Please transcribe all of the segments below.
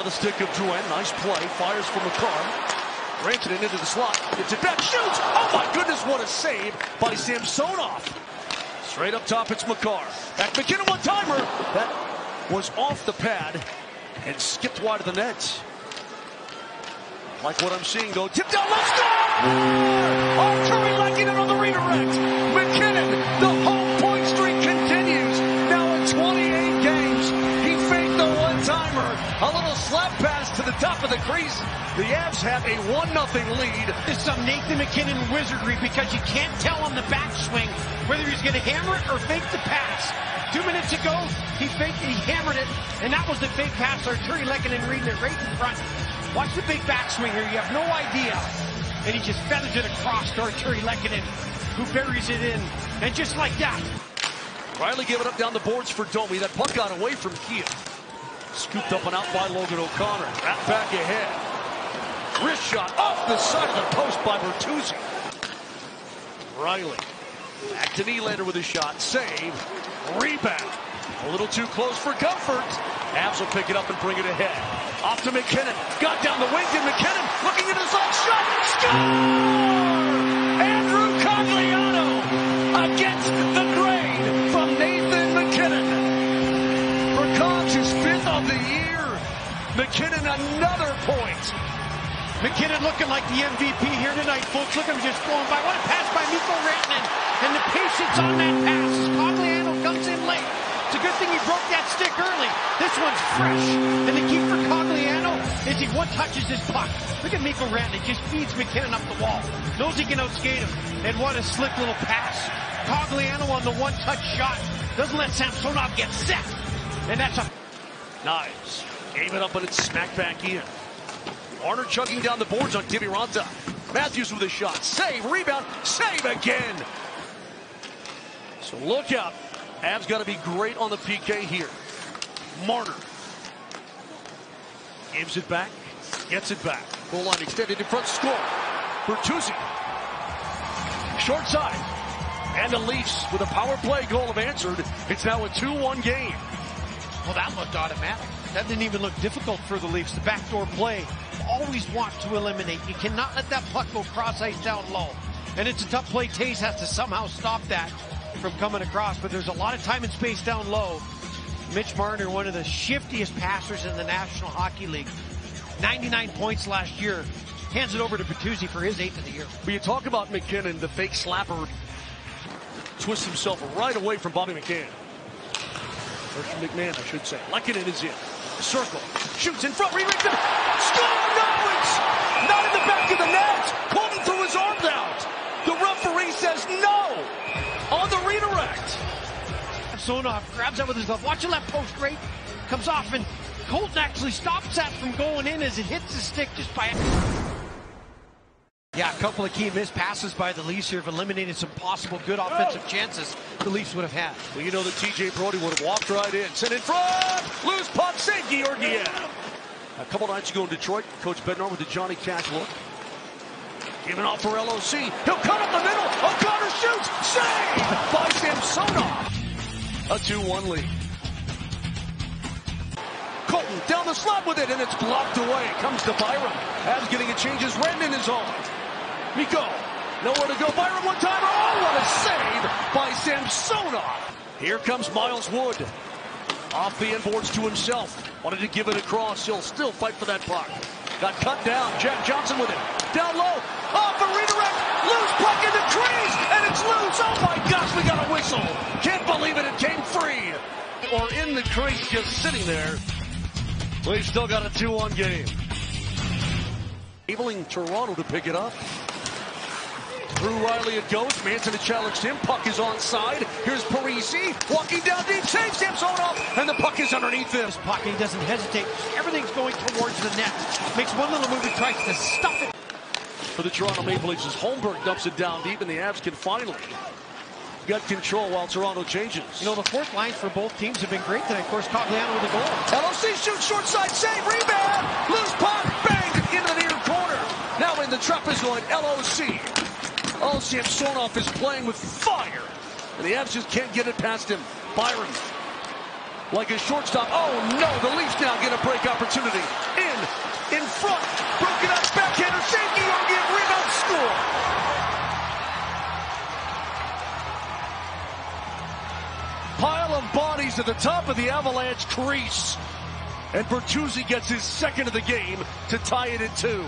Out of the stick of Drouin. Nice play. Fires from Makar. Rants it into the slot. Gets it back. Shoots. Oh my goodness, what a save by Samsonov. Straight up top, it's Makar. Back MacKinnon one timer. That was off the pad and skipped wide of the net. Like what I'm seeing though. Tip down left score! Oh, Curry Lehkonen on the redirect. MacKinnon, the home to the top of the crease. The Avs have a 1-0 lead. It's some Nathan MacKinnon wizardry because you can't tell on the backswing whether he's going to hammer it or fake the pass. Two minutes ago, he faked, he hammered it, and that was the fake pass. Artturi Lehkonen reading it right in front. Watch the big backswing here. You have no idea. And he just feathers it across to Artturi Lehkonen, who buries it in. And just like that. Riley giving up down the boards for Domi. That puck got away from Kia. Scooped up and out by Logan O'Connor. Wrap back ahead. Wrist shot off the side of the post by Bertuzzi. Riley. Back to Nylander with a shot. Save. Rebound. A little too close for comfort. Avs will pick it up and bring it ahead. Off to MacKinnon. Got down the wing to MacKinnon. Looking at his own shot. Score! MacKinnon another point. MacKinnon looking like the MVP here tonight, folks. Look at him just going by. What a pass by Mikko Rantanen. And the patience on that pass Cogliano comes in late. It's a good thing he broke that stick early. This one's fresh. And the key for Cogliano is he one touches his puck. Look at Mikko Rantanen. Just feeds MacKinnon up the wall. Knows he can outskate him. And what a slick little pass. Cogliano on the one-touch shot. Doesn't let Samsonov get set. And that's a... Knives. Gave it up, but it's smacked back in. Marner chugging down the boards on Kiviranta. Matthews with a shot. Save, rebound, save again. So look out. Avs got to be great on the PK here. Marner. Gives it back. Gets it back. Goal line extended in front. Score. Bertuzzi. Short side. And the Leafs with a power play goal have answered. It's now a 2-1 game. Well, that looked automatic. That didn't even look difficult for the Leafs. The backdoor play. Always want to eliminate. You cannot let that puck go cross ice down low. And it's a tough play. Toews has to somehow stop that from coming across, but there's a lot of time and space down low. Mitch Marner, one of the shiftiest passers in the National Hockey League. 99 points last year. Hands it over to Bertuzzi for his eighth of the year. But you talk about MacKinnon, the fake slapper, twists himself right away from Bobby McCann. Or McMahon, I should say. Lehkonen is in. Circle. Shoots in front. Redirect. Score! No! It's not in the back of the net. Colton threw his arms out. The referee says no on the redirect. Samsonov grabs that with his glove. Watch the left post great. Comes off and Colton actually stops that from going in as it hits the stick just by. Yeah, a couple of key missed passes by the Leafs here have eliminated some possible good offensive chances the Leafs would have had. Well, you know that TJ Brodie would have walked right in. Sent in front. Loose puck. Save Georgiev. A couple nights ago in Detroit, Coach Bednar with the Johnny Cash look. Giving off for LOC. He'll cut up the middle. O'Connor shoots. Save by Samsonov. A 2-1 lead. Colton down the slot with it, and it's blocked away. Comes to Byram. Avs getting a change as Redmond is on. Mikko. Nowhere to go. Byram one timer. Oh, what a save by Samsonov. Here comes Miles Wood. Off the inboards to himself. Wanted to give it across. He'll still fight for that puck. Got cut down. Jack Johnson with it. Down low. Off a redirect. Loose puck in the trees. And it's loose. Oh my gosh, we got a whistle. Can't believe it. It came free. Or in the crease, just sitting there. We've still got a 2-1 game. Enabling Toronto to pick it up. Through Riley it goes. Manson challenged him. Puck is onside. Here's Parisi walking down deep. Save steps on Samsonov. And the puck is underneath him. This puck, he doesn't hesitate. Everything's going towards the net. Makes one little move and tries to stuff it. For the Toronto Maple Leafs as Holmberg dumps it down deep and the Avs can finally get control while Toronto changes. You know, the fourth lines for both teams have been great tonight. Of course, Cogliano with a goal. LOC shoots short side, save, rebound, loose puck, bang, into the near corner. Now in the trapezoid, LOC. Oh, Samsonov is playing with fire. And the Avs just can't get it past him. Byram like a shortstop. Oh no, the Leafs now get a break opportunity. In, in front, broken up, backhander, save Georgiev, rebound, score. Pile of bodies at the top of the Avalanche crease. And Bertuzzi gets his second of the game to tie it at two.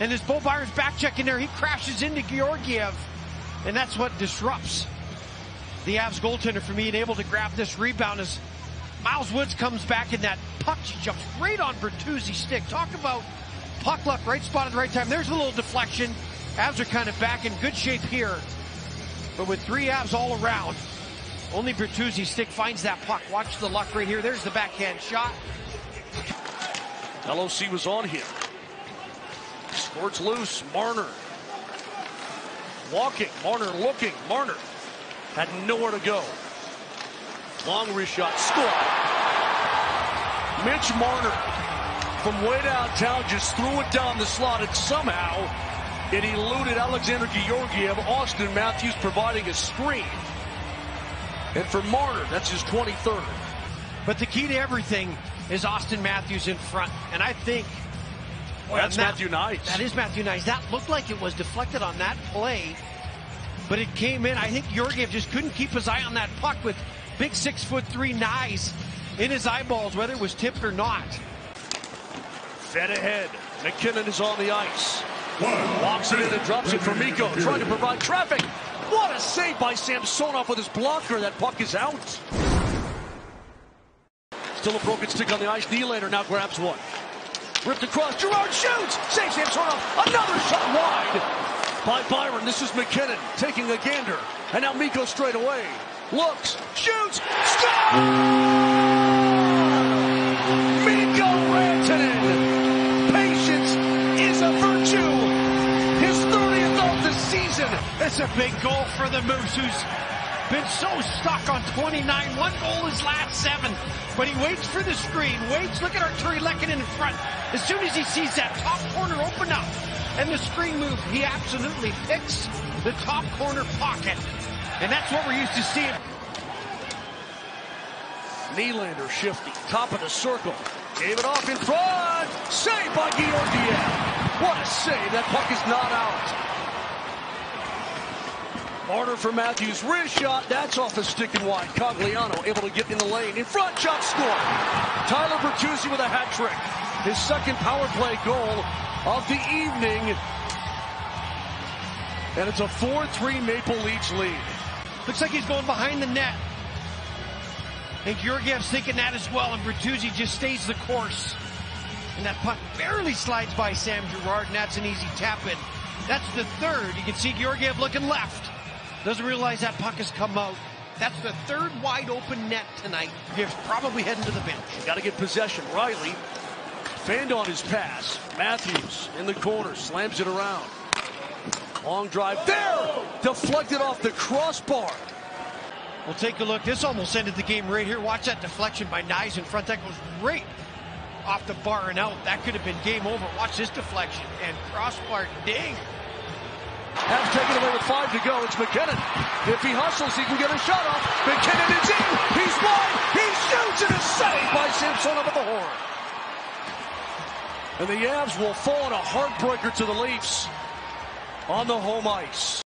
And as Bo Byram's back checking there, he crashes into Georgiev. And that's what disrupts the Avs goaltender from being able to grab this rebound as Miles Woods comes back in that puck She jumps right on Bertuzzi's stick. Talk about puck luck, right spot at the right time. There's a little deflection. Avs are kind of back in good shape here. But with three Avs all around, only Bertuzzi's stick finds that puck. Watch the luck right here. There's the backhand shot. LOC was on him. Squirts loose. Marner. Walking. Marner looking. Marner had nowhere to go. Long wrist shot. Score. Mitch Marner from way downtown just threw it down the slot and somehow it eluded Alexandar Georgiev. Auston Matthews providing a screen. And for Marner, that's his 23rd. But the key to everything is Auston Matthews in front. And I think well, that's that, Matthew Knies. That is Matthew Knies. That looked like it was deflected on that play, but it came in. I think Georgiev just couldn't keep his eye on that puck with big six foot three Knies in his eyeballs, whether it was tipped or not. Fed ahead. MacKinnon is on the ice. Walks it in and drops it for Mikko, trying to provide traffic. What a save by Samsonov with his blocker. That puck is out. Still a broken stick on the ice. Nylander now grabs one. Ripped across. Girard shoots. Saves Samsonov. Another shot wide by Byram. This is MacKinnon taking a gander. And now Mikko straight away. Looks. Shoots. Score! Mikko Rantanen. Patience is a virtue. His 30th of the season. It's a big goal for the Moose been so stuck on 29. One goal his last seven. But he waits for the screen. Waits. Look at Artturi Lehkonen in front. As soon as he sees that top corner open up and the screen move, he absolutely picks the top corner pocket. And that's what we're used to seeing. Nylander shifting. Top of the circle. Gave it off in front. Save by Georgiev. What a save. That puck is not out. Marner for Matthews. Wrist shot. That's off the stick and wide. Cogliano able to get in the lane. In front. Shot score. Tyler Bertuzzi with a hat trick. His second power play goal of the evening. And it's a 4-3 Maple Leafs lead. Looks like he's going behind the net. And Georgiev's thinking that as well. And Bertuzzi just stays the course. And that puck barely slides by Sam Girard. And that's an easy tap in. That's the third. You can see Georgiev looking left. Doesn't realize that puck has come out. That's the third wide open net tonight. He's probably heading to the bench. Got to get possession. Riley fanned on his pass. Matthews in the corner slams it around. Long drive there. Deflected off the crossbar. We'll take a look. This almost ended the game right here. Watch that deflection by Knies in front. That goes right off the bar and out. That could have been game over. Watch this deflection and crossbar ding. Have taken away with five to go. It's MacKinnon. If he hustles, he can get a shot off. MacKinnon is in. He's wide. He shoots and is saved by Samsonov at the horn. And the Avs will fall in a heartbreaker to the Leafs on the home ice.